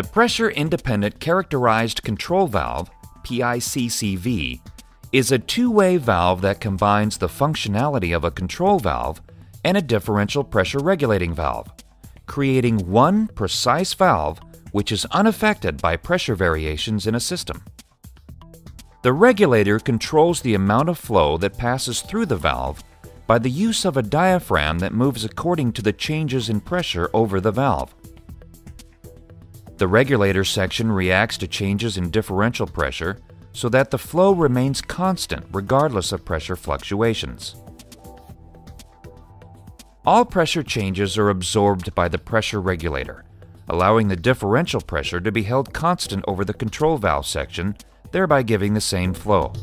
The Pressure Independent Characterized Control Valve, PICCV, is a two way valve that combines the functionality of a control valve and a differential pressure regulating valve, creating one precise valve which is unaffected by pressure variations in a system. The regulator controls the amount of flow that passes through the valve by the use of a diaphragm that moves according to the changes in pressure over the valve. The regulator section reacts to changes in differential pressure so that the flow remains constant regardless of pressure fluctuations. All pressure changes are absorbed by the pressure regulator, allowing the differential pressure to be held constant over the control valve section, thereby giving the same flow.